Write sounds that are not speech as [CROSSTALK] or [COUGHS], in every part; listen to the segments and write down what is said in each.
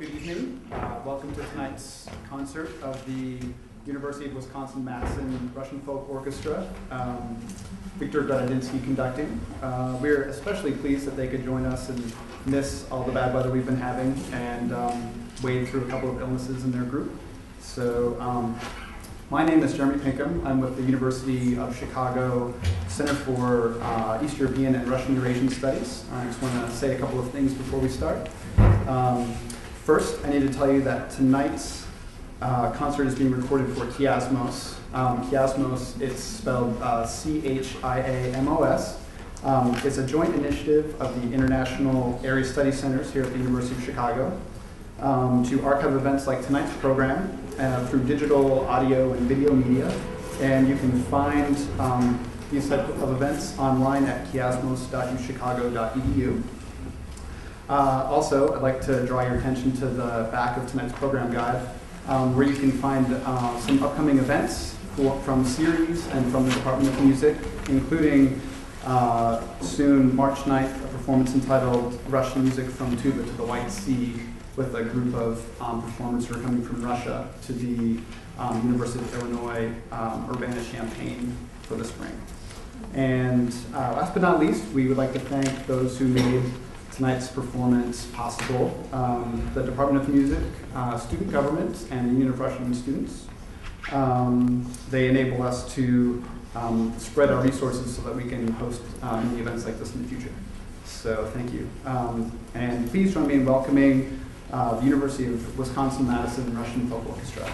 good evening. Uh, welcome to tonight's concert of the University of Wisconsin-Madison Russian Folk Orchestra. Um, Victor Gorodinsky conducting. Uh, we're especially pleased that they could join us and miss all the bad weather we've been having and um, wade through a couple of illnesses in their group. So um, my name is Jeremy Pinkham. I'm with the University of Chicago Center for uh, East European and Russian Eurasian Studies. I just want to say a couple of things before we start. Um, first, I need to tell you that tonight's uh, concert is being recorded for Chiasmos. Um, Chiasmos, it's spelled uh, C-H-I-A-M-O-S. Um, it's a joint initiative of the International Area Study Centers here at the University of Chicago um, to archive events like tonight's program uh, through digital, audio, and video media. And you can find um, these types of events online at chiasmos.uchicago.edu. Uh, also, I'd like to draw your attention to the back of tonight's program guide, um, where you can find uh, some upcoming events for, from CEERES and from the Department of Music, including uh, soon, March 9th, a performance entitled Russian Music from Tuva to the White Sea with a group of um, performers who are coming from Russia to the um, University of Illinois um, Urbana-Champaign for the spring. And uh, last but not least, we would like to thank those who made tonight's performance possible. Um, the Department of Music, uh, student government, and the Union of Russian Students. Um, they enable us to um, spread our resources so that we can host uh, many events like this in the future. So thank you. Um, and please join me in welcoming uh, the University of Wisconsin-Madison Russian Folk Orchestra.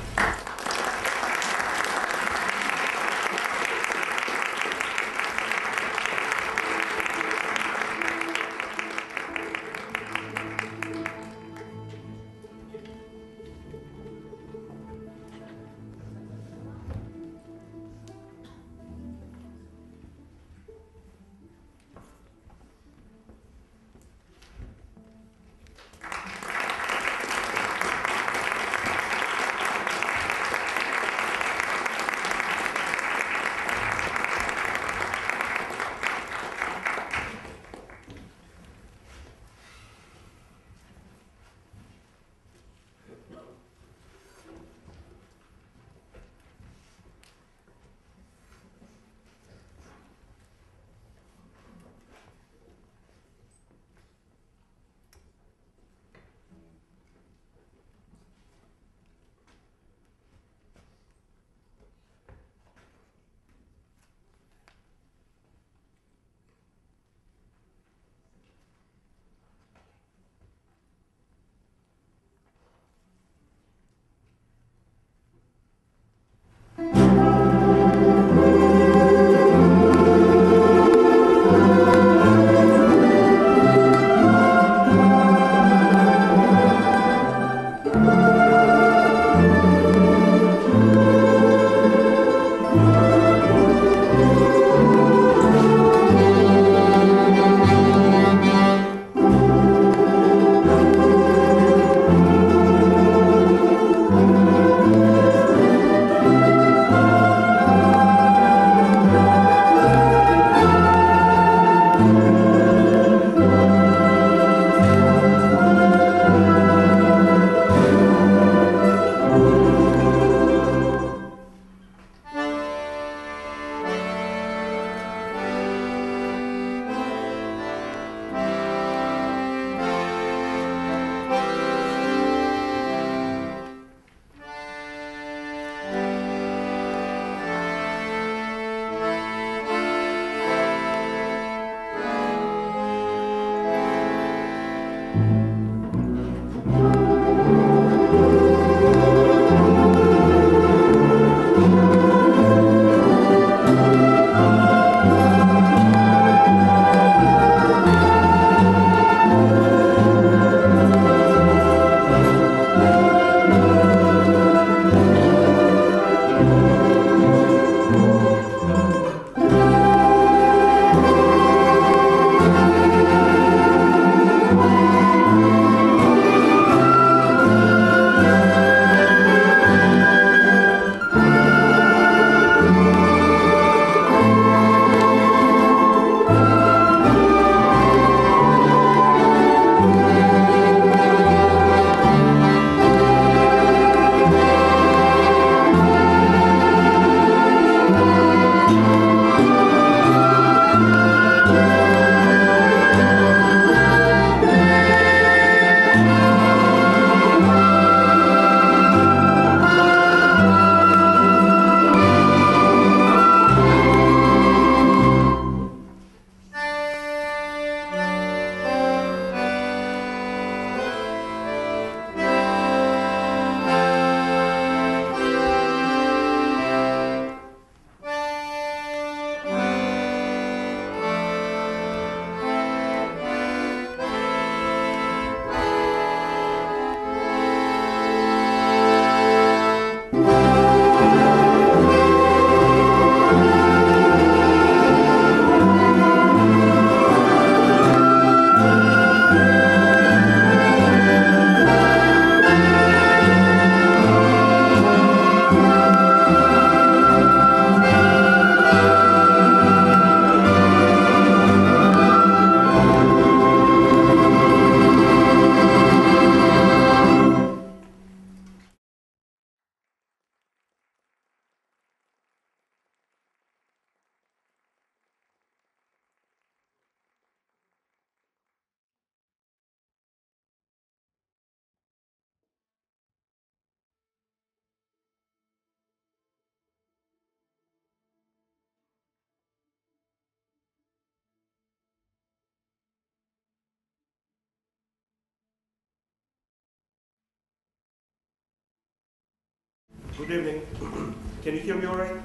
Good evening. [CLEARS THROAT] Can you hear me all right?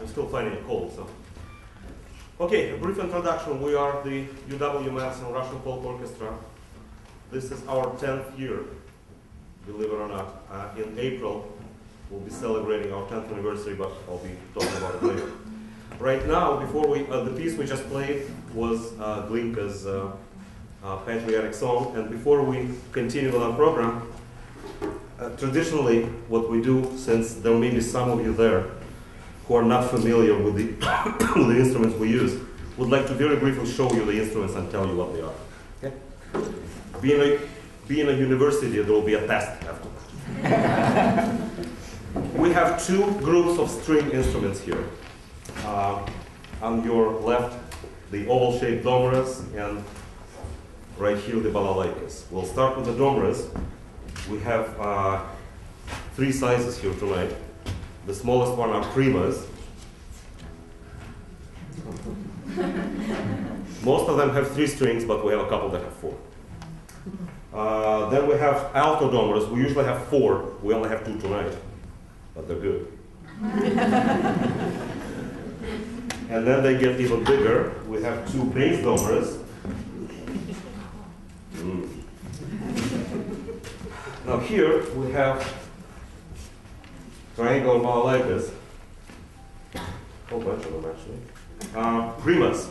I'm still fighting a cold, so. Okay, a brief introduction. We are the UW Madison Russian Folk Orchestra. This is our 10th year, believe it or not. Uh, in April, we'll be celebrating our 10th anniversary, but I'll be talking about it later. Right now, before we, uh, the piece we just played was uh, Glinka's uh, uh, patriotic song, and before we continue with our program, uh, traditionally, what we do, since there may be some of you there who are not familiar with the, [COUGHS] with the instruments we use, would like to very briefly show you the instruments and tell you what they are. Okay? Being a, being a university, there will be a test afterwards. [LAUGHS] we have two groups of string instruments here. Uh, on your left, the oval-shaped domras, and right here, the balalaikas. We'll start with the domras. We have uh, three sizes here tonight. The smallest one are primas. Most of them have three strings, but we have a couple that have four. Uh, then we have alto domras. We usually have four. We only have two tonight, but they're good. [LAUGHS] and then they get even bigger. We have two bass domras. Mm. Now here we have triangle balalaikas, a whole bunch of them actually. Uh, primas.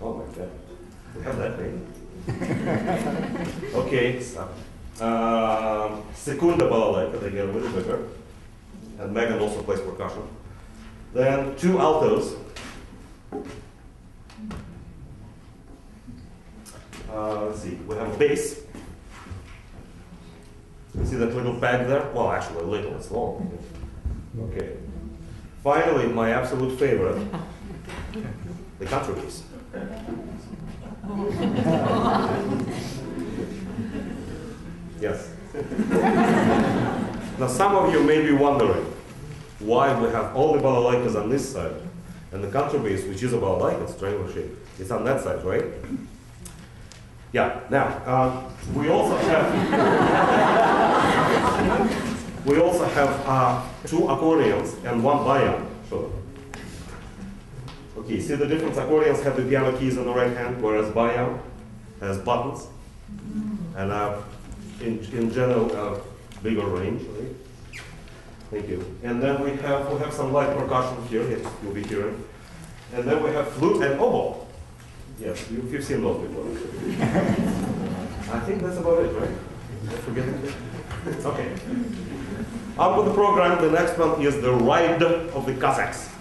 Oh my god, we have that name. [LAUGHS] okay, so, uh, secunda balalaika, they get a little bigger. And Megan also plays percussion. Then two altos. Uh, let's see, we have a bass. See that little pad there? Well, actually, a little, it's long. Okay. Finally, my absolute favorite, the contrabass. yes. now, some of you may be wondering why we have all the balalaikas on this side and the contrabass, which is a balalaika, it's triangular shape, is on that side, right? Yeah. Now, uh, we also have we also have uh, two accordions and one bayan. So, okay, see the difference? Accordions have the piano keys on the right hand, whereas bayan has buttons and uh, in in general uh, bigger range. Right? Thank you. And then we have we have some light percussion here. Yes, you'll be hearing. And then we have flute and oboe. Yes, you, you've seen those before. [LAUGHS] I think that's about it, right? Did I forget anything? Okay. Up with the program, the next one is the Ride of the Cossacks.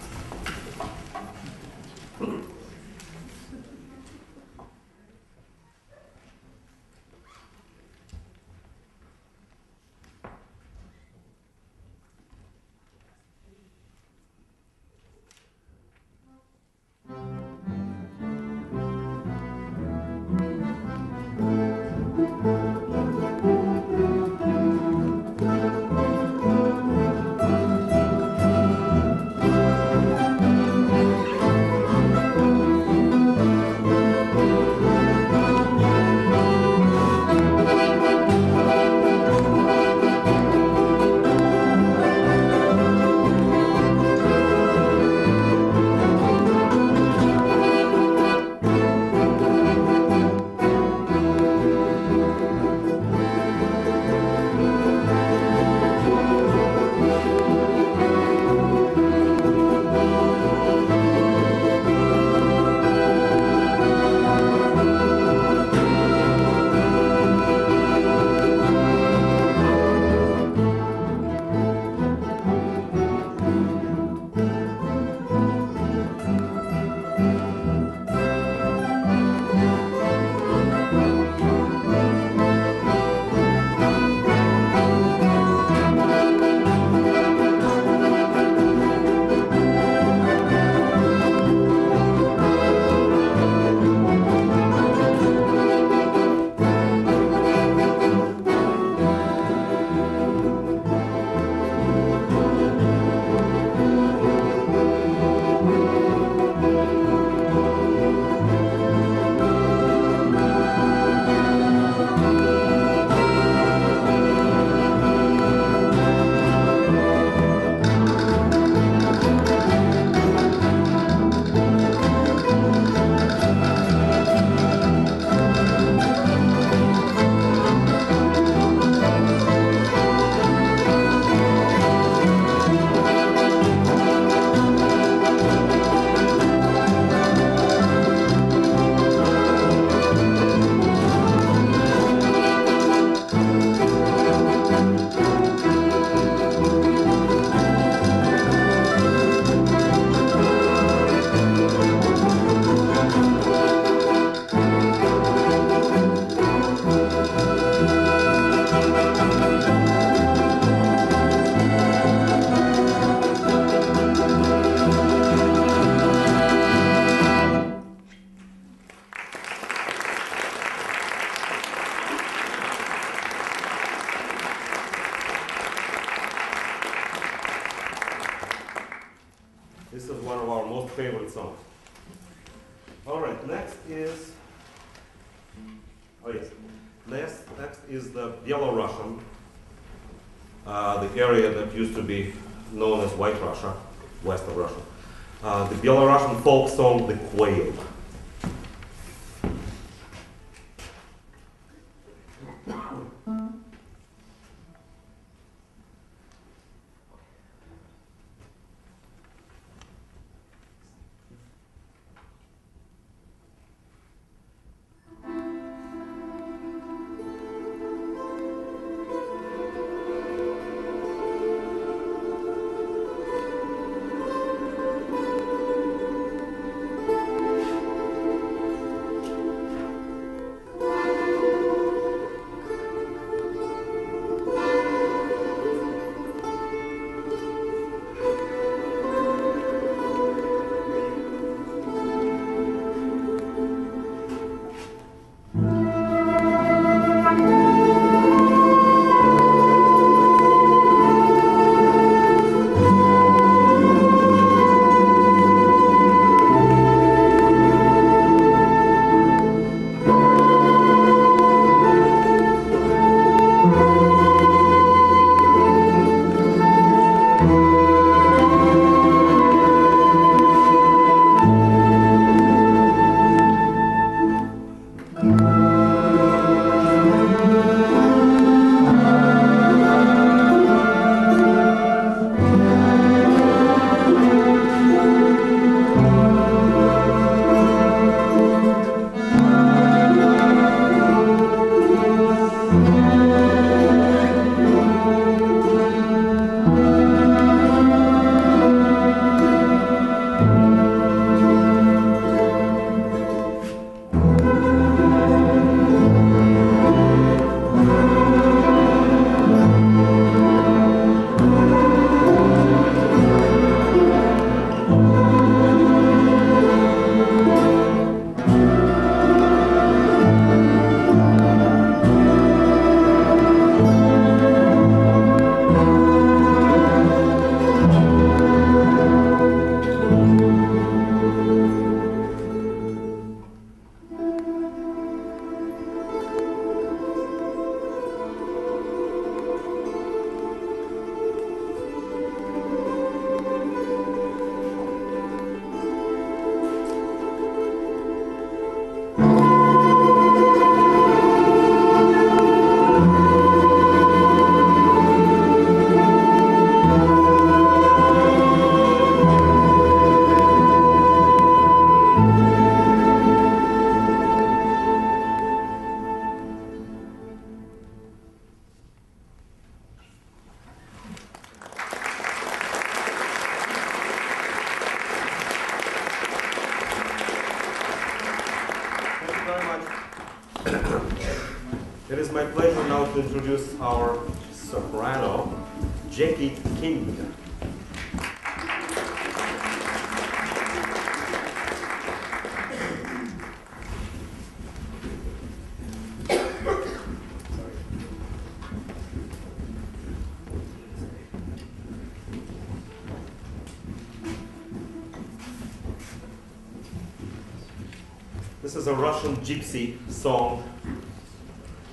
Russian gypsy song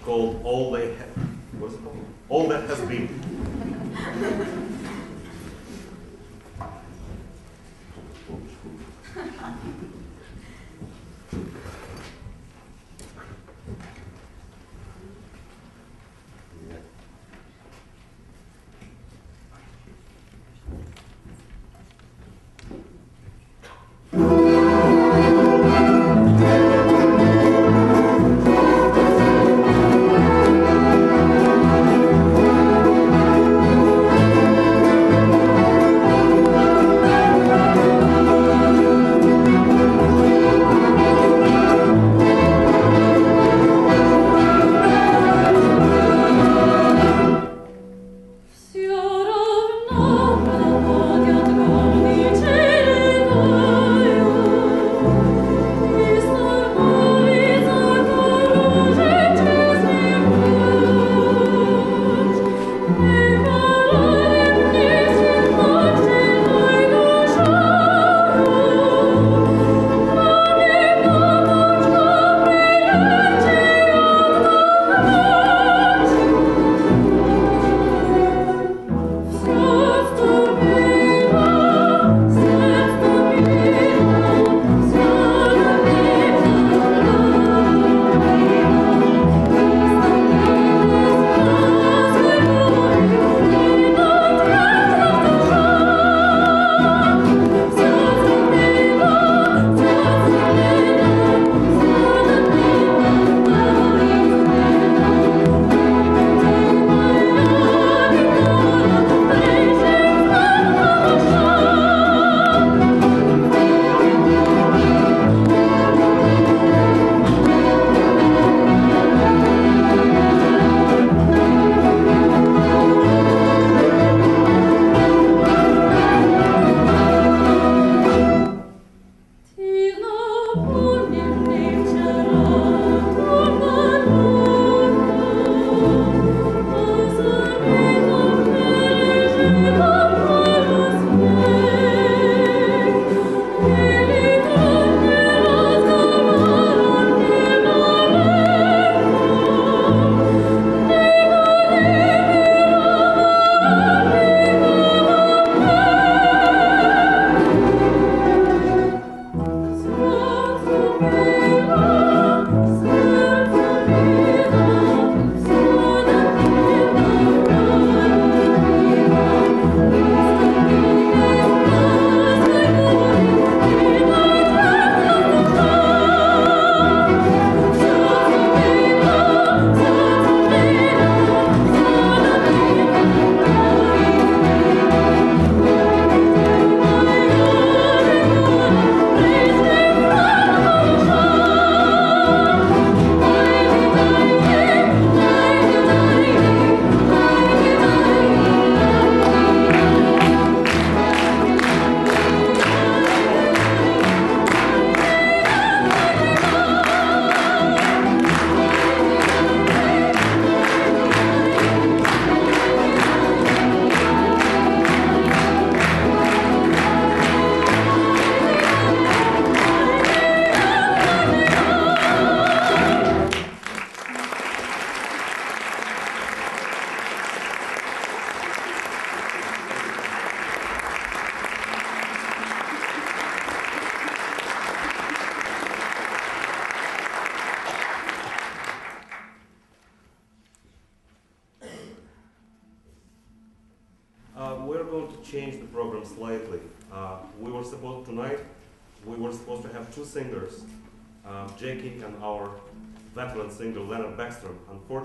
called All They Ha-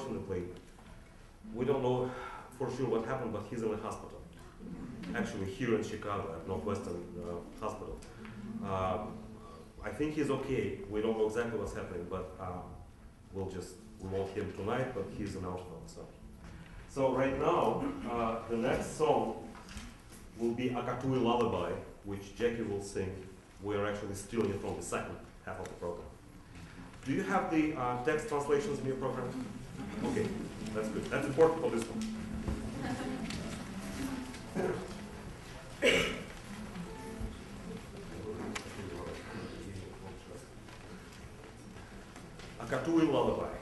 Unfortunately, we don't know for sure what happened, but he's in the hospital. Actually, here in Chicago at Northwestern uh, Hospital. Uh, I think he's okay. We don't know exactly what's happening, but um, we'll just we hear him tonight. But he's in phone. So, so right now, uh, the next song will be Akatui Lullaby, which Jackie will sing. We are actually stealing it from the second half of the program. Do you have the uh, text translations in your program? Okay, that's good. That's important for this one. A Akatui Lullaby.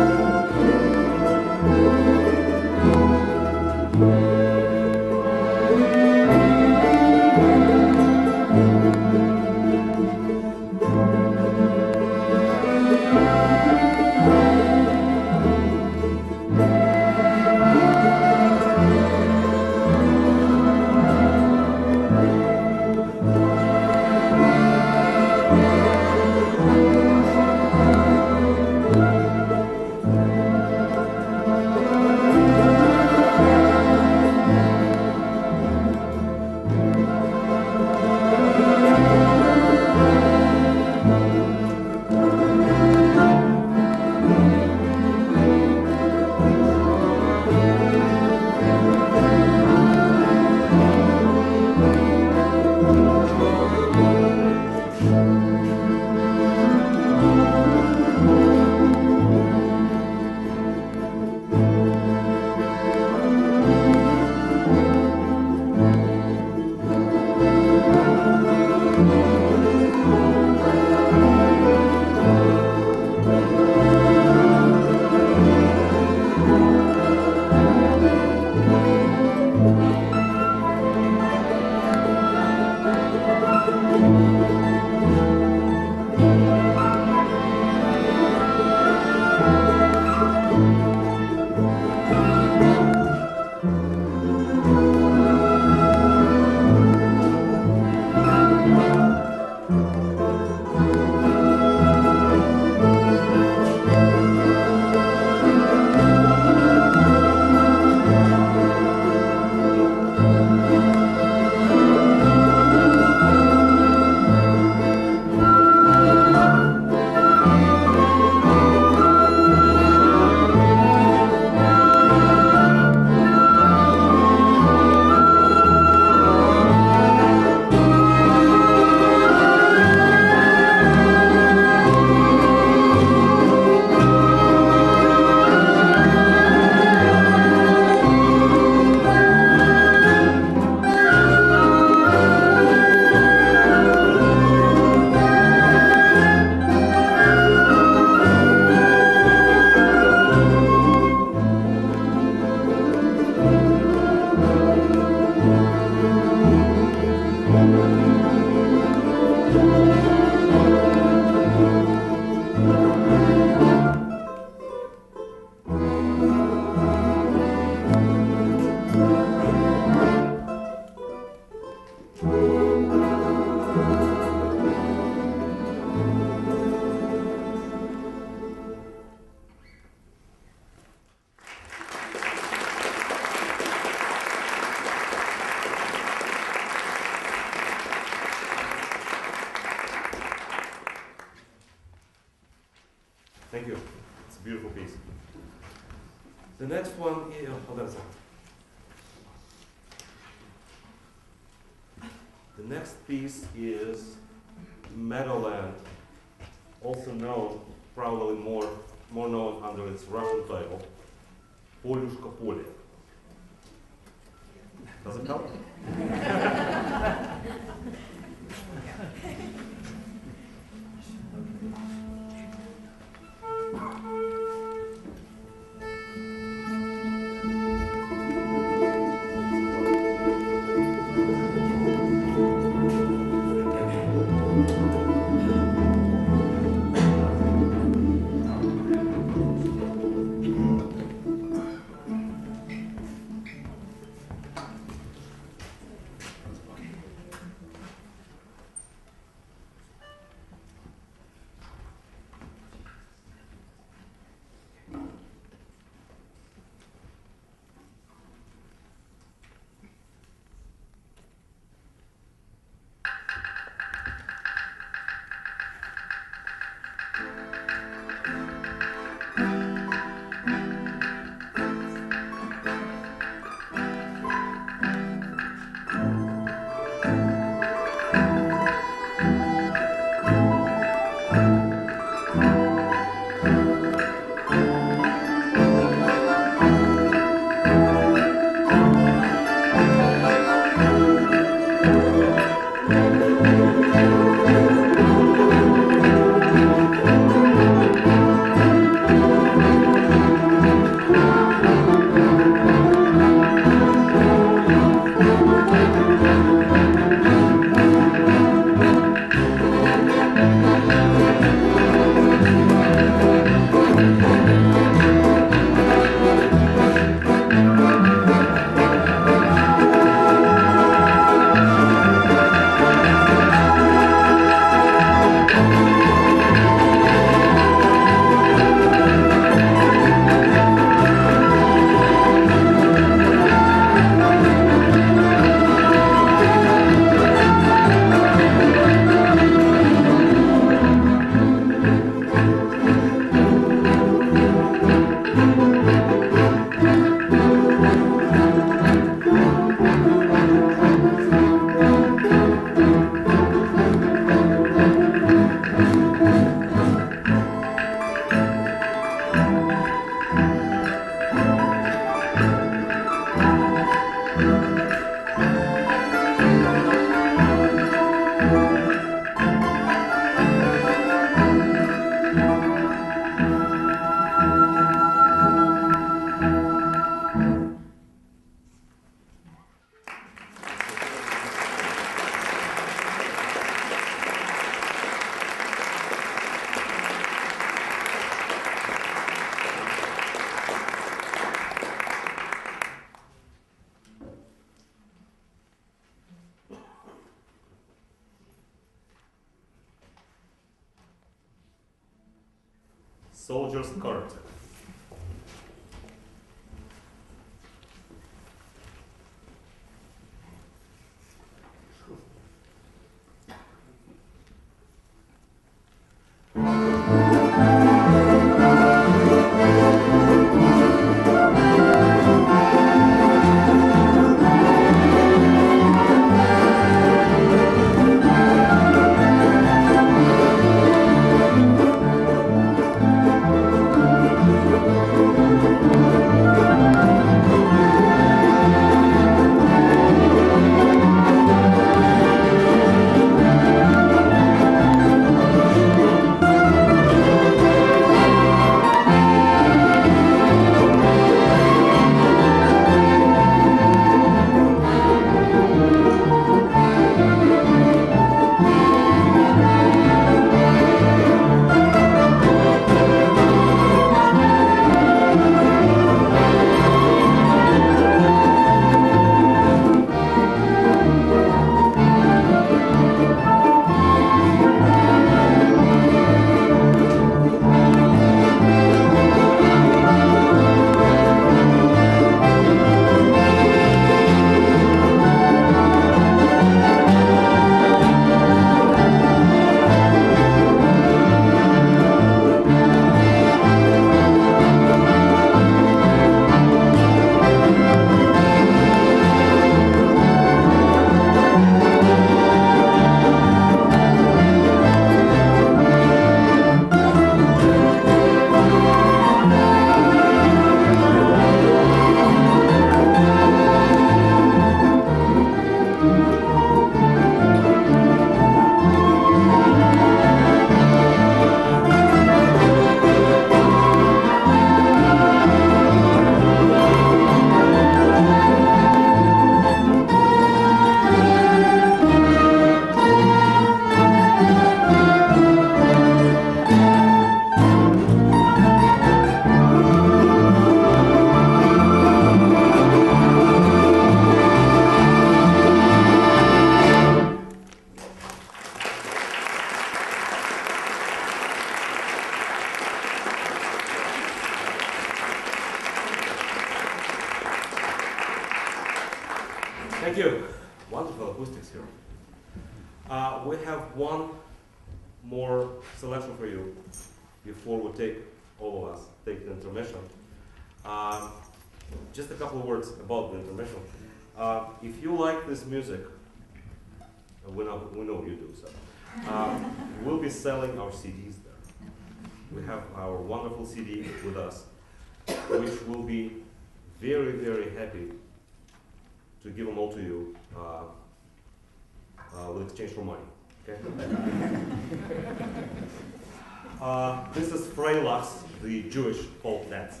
This is Freilas, the Jewish folk dance.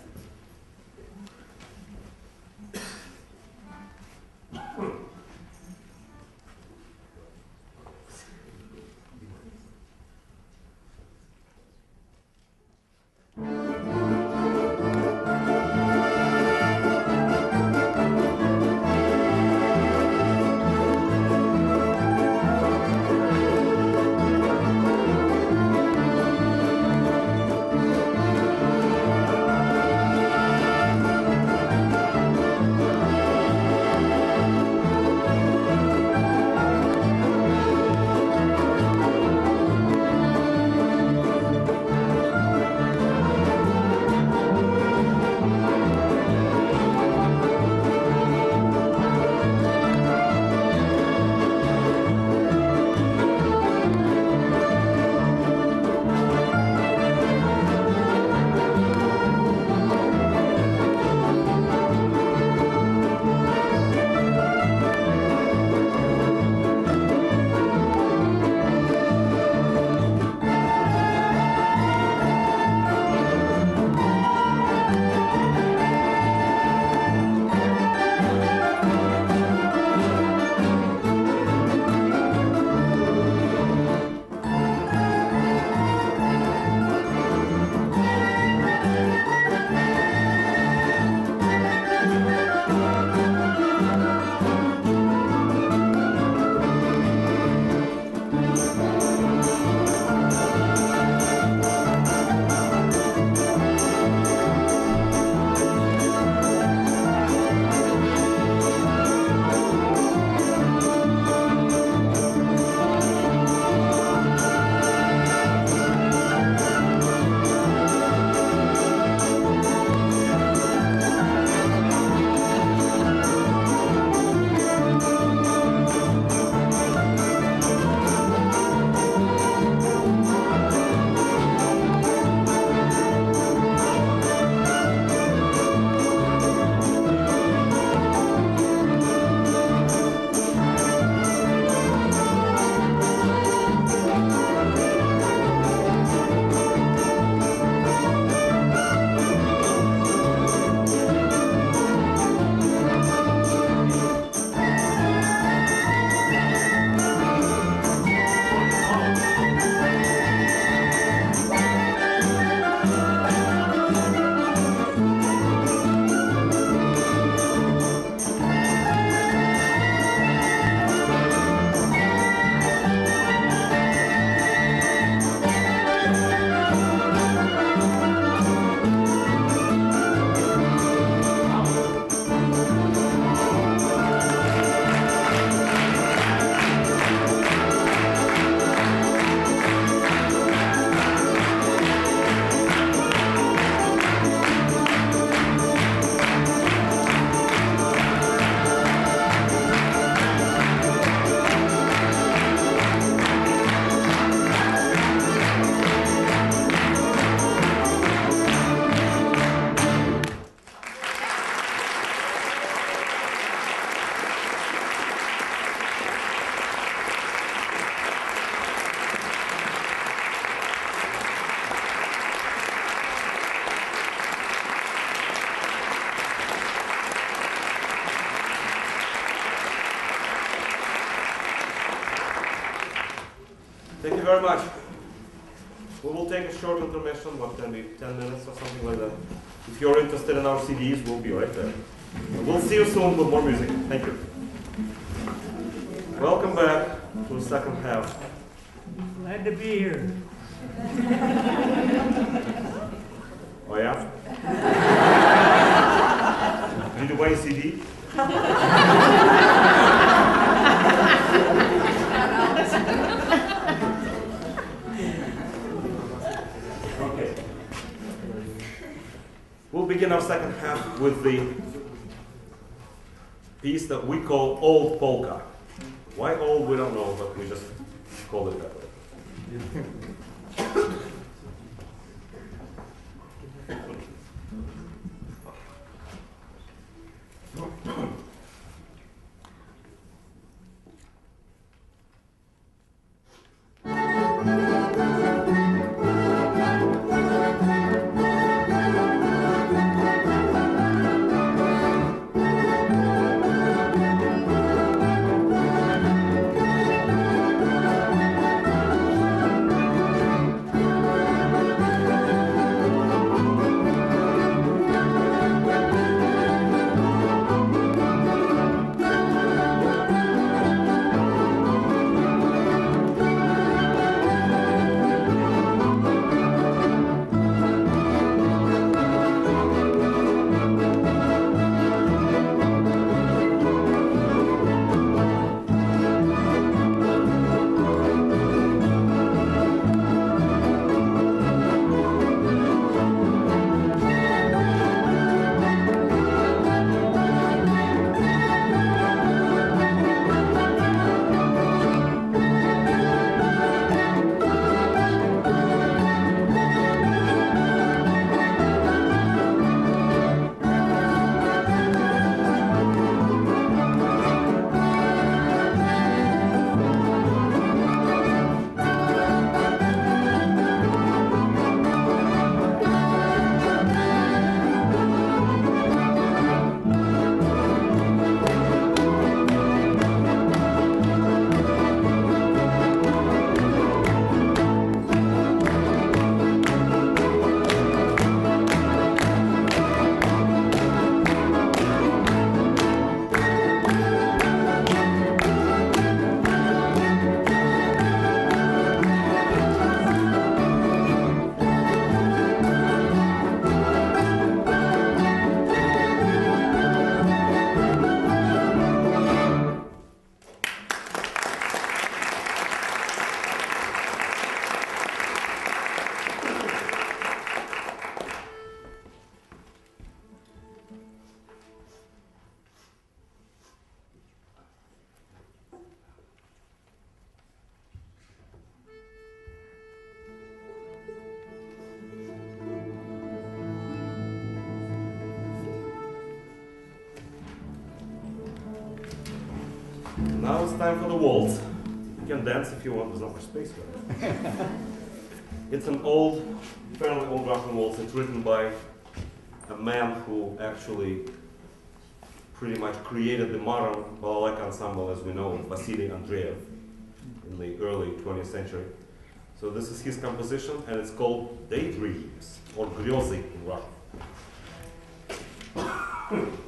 Very much. We will take a short intermission, what can be 10 minutes or something like that. If you're interested in our CDs, we'll be right there. We'll see you soon with more music. Thank you. Welcome back to the second half. Glad to be here. [LAUGHS] Oh yeah? Did you buy a CD? Okay. We'll begin our second half with the piece that we call Old Polka. Why old, we don't know, but we just call it that way. [LAUGHS] time for the waltz. You can dance if you want, there's not much space for it. [LAUGHS] it's an old, fairly old Russian waltz. It's written by a man who actually pretty much created the modern balalaika ensemble as we know it, Vasily Andreev, in the early 20th century. So this is his composition, and it's called Daydreams, or Gryozy in Russian. [LAUGHS]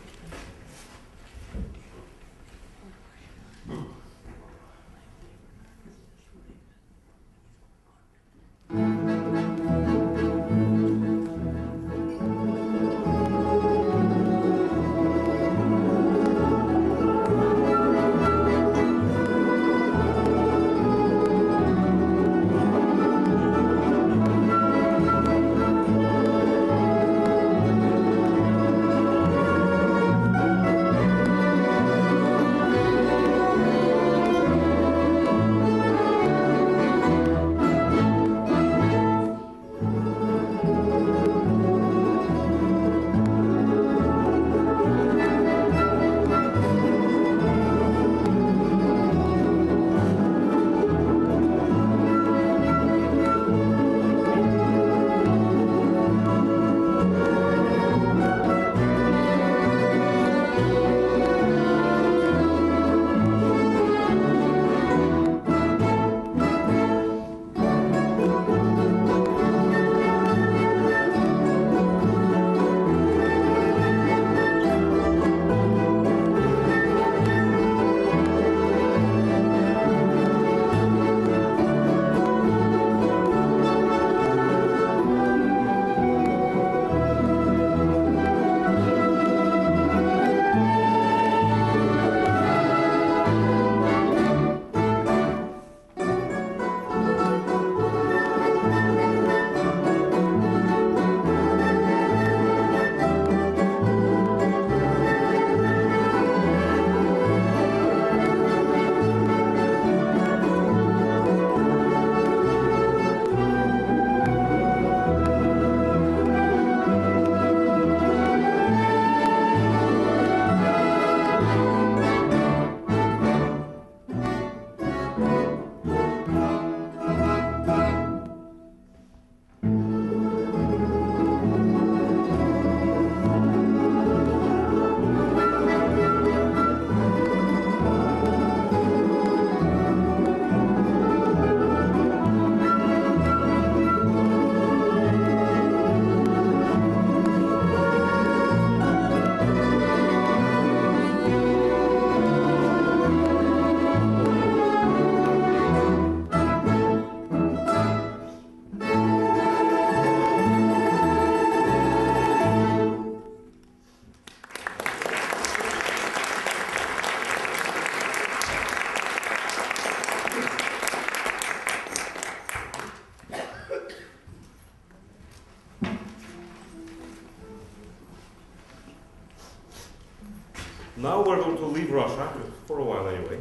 Russia, for a while anyway,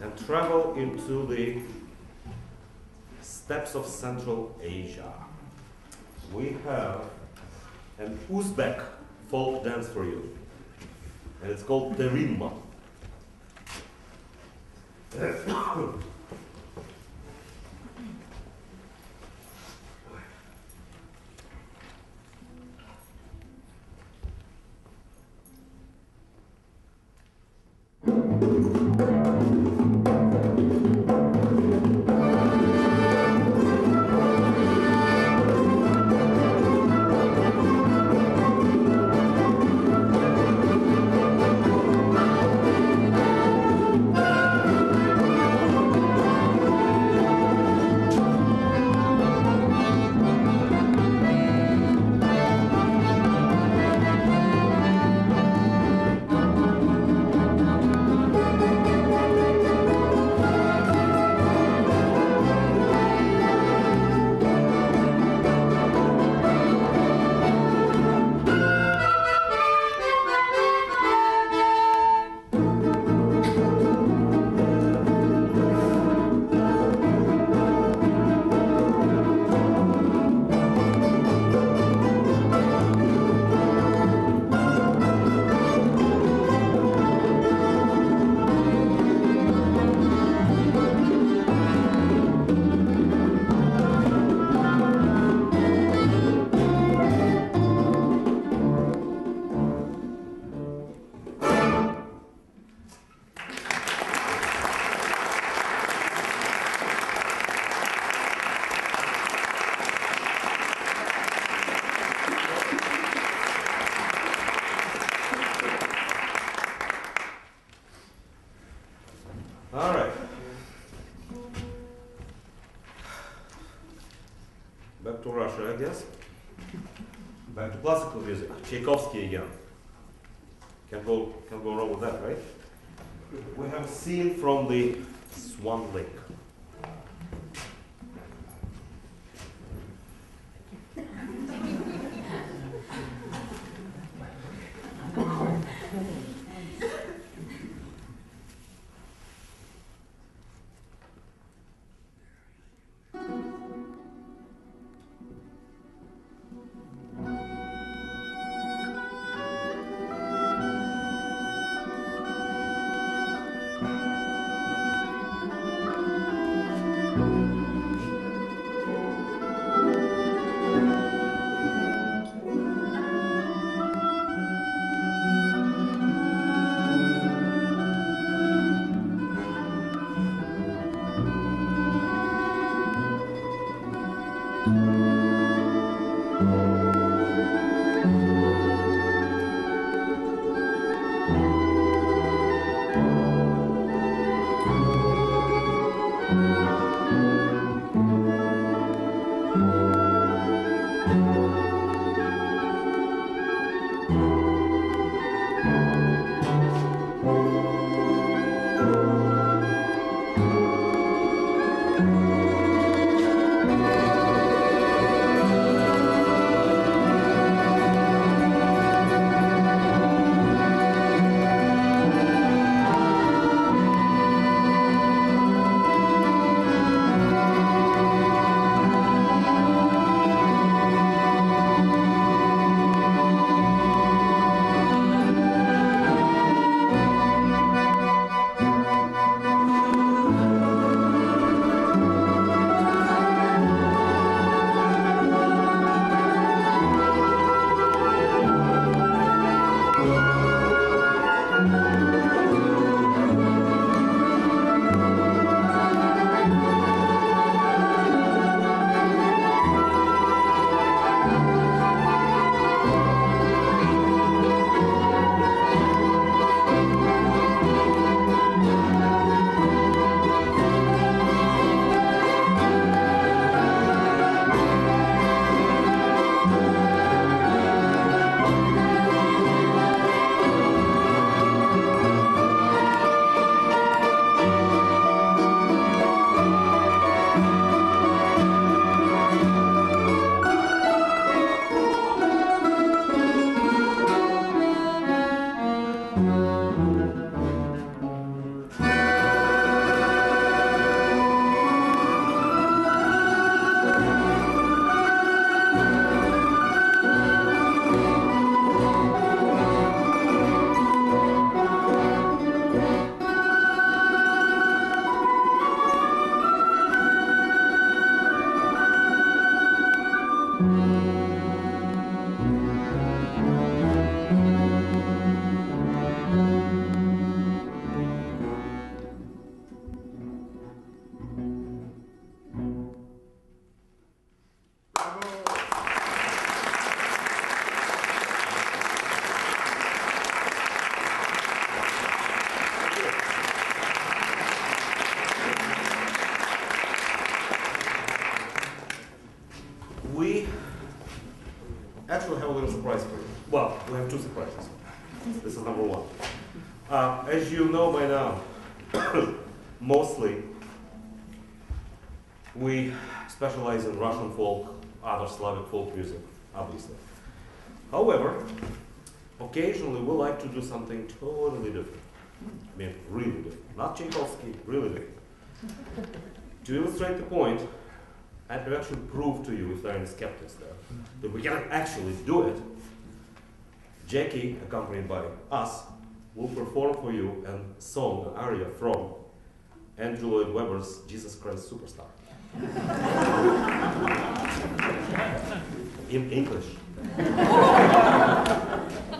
and travel into the steppes of Central Asia. We have an Uzbek folk dance for you, and it's called Terimma. [COUGHS] [COUGHS] Russia, I guess. Back to classical music. Tchaikovsky again. Can go, can go wrong with that, right? We have scene from the Swan Lake. to do something totally different. I mean, really different. Not Tchaikovsky, really different. [LAUGHS] to illustrate the point, I have actually proved to you, if there are any skeptics there, that we can actually do it. Jackie, accompanied by us, will perform for you a song, an aria from Andrew Lloyd Webber's Jesus Christ Superstar. [LAUGHS] In English. [LAUGHS]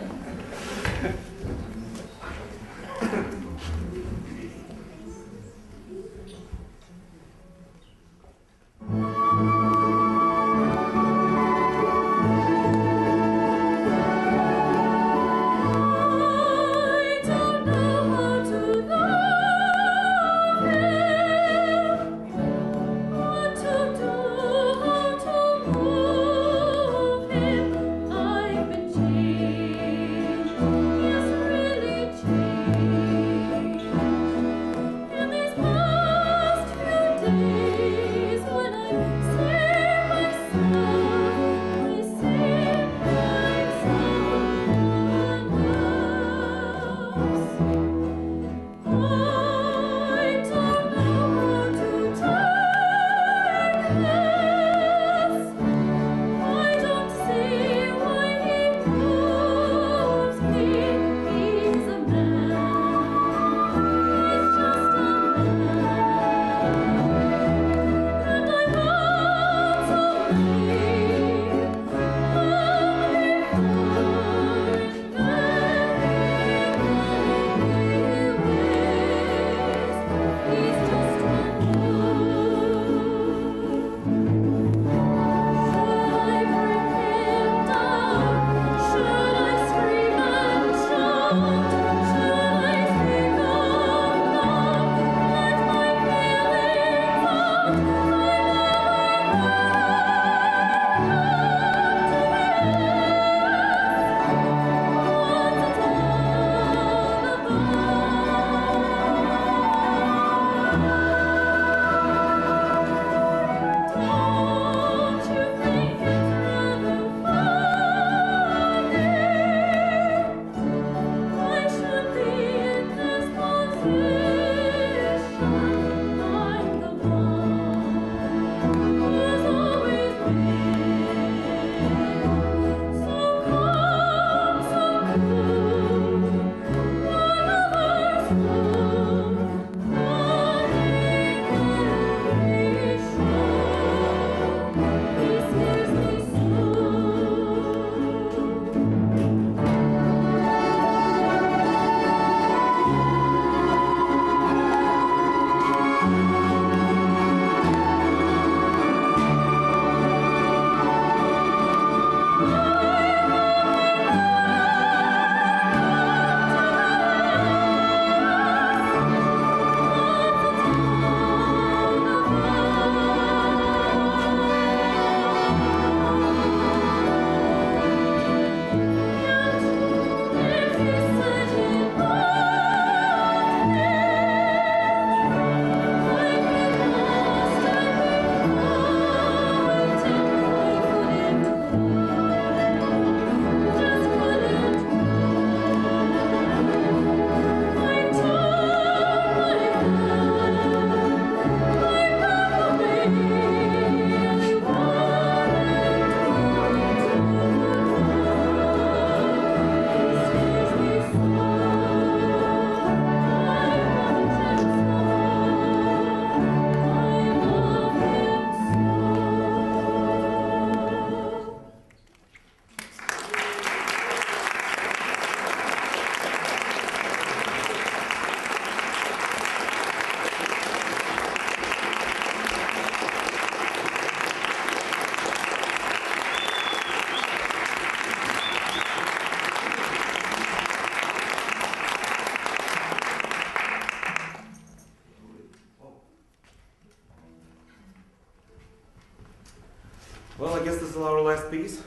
is our last piece.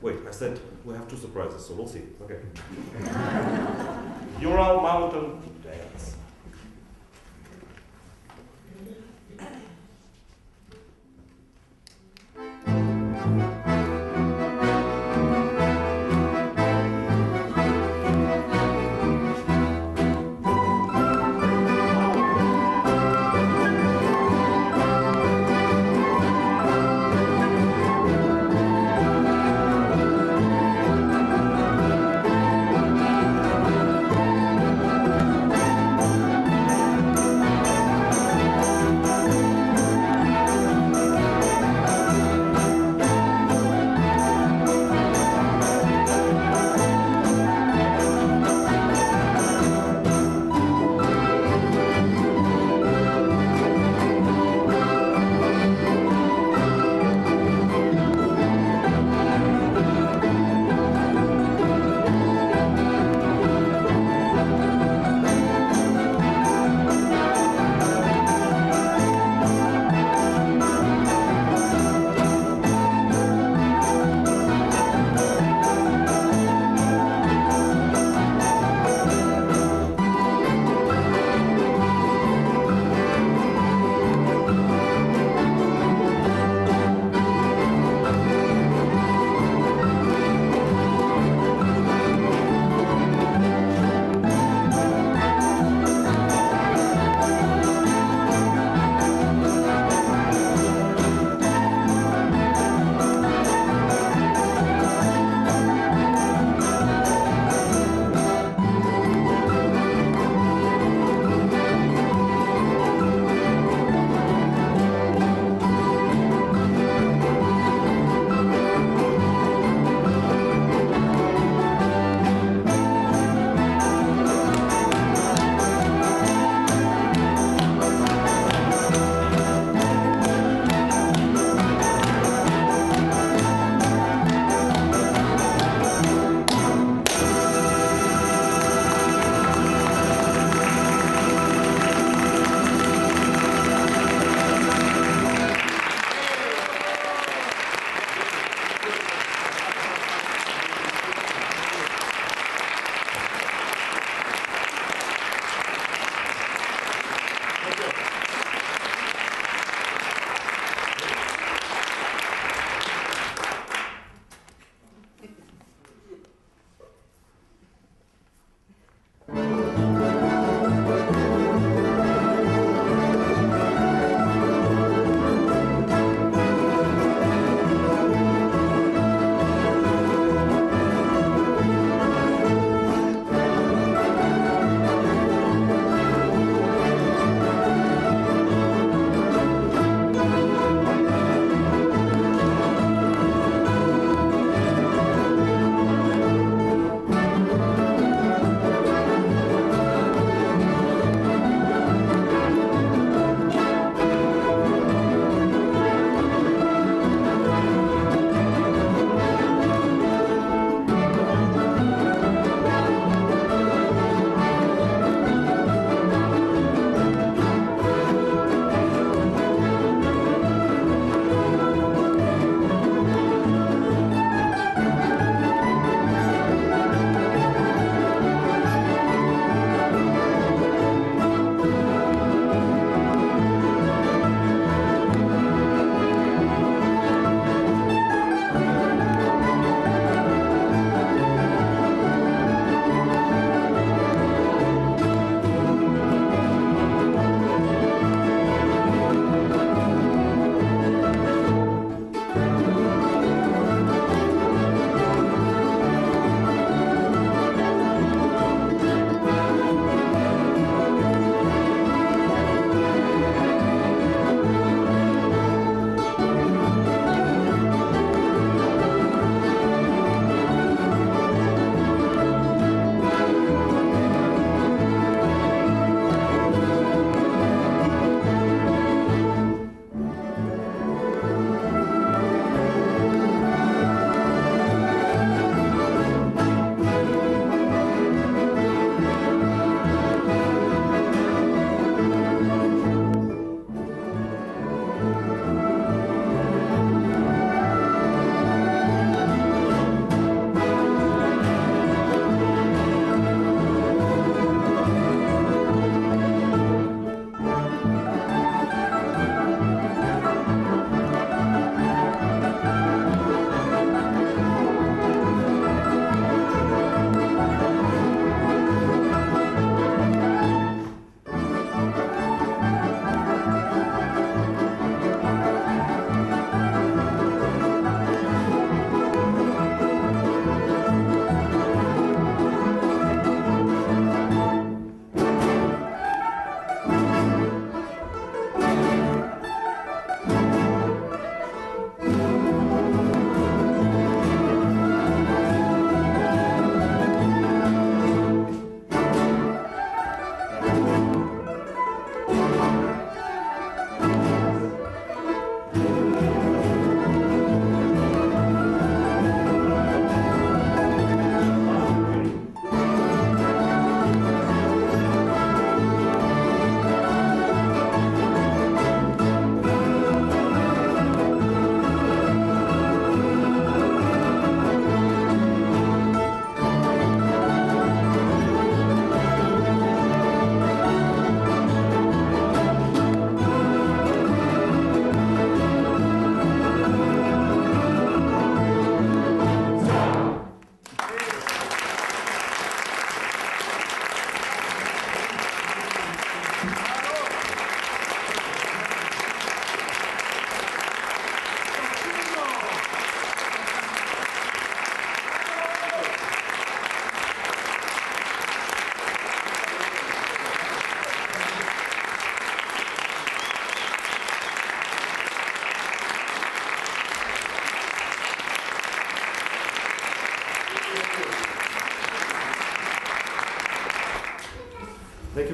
Wait, I said we have two surprises, so we'll see. Okay. [LAUGHS]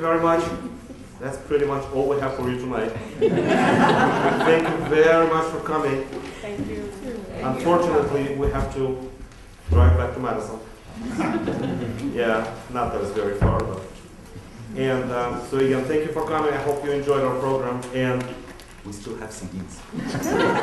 very much. That's pretty much all we have for you tonight. [LAUGHS] Thank you very much for coming. Thank you. Unfortunately, we have to drive back to Madison. [LAUGHS] Yeah, not that it's very far, but. And um, so again, thank you for coming. I hope you enjoyed our program, and we still have CDs. [LAUGHS]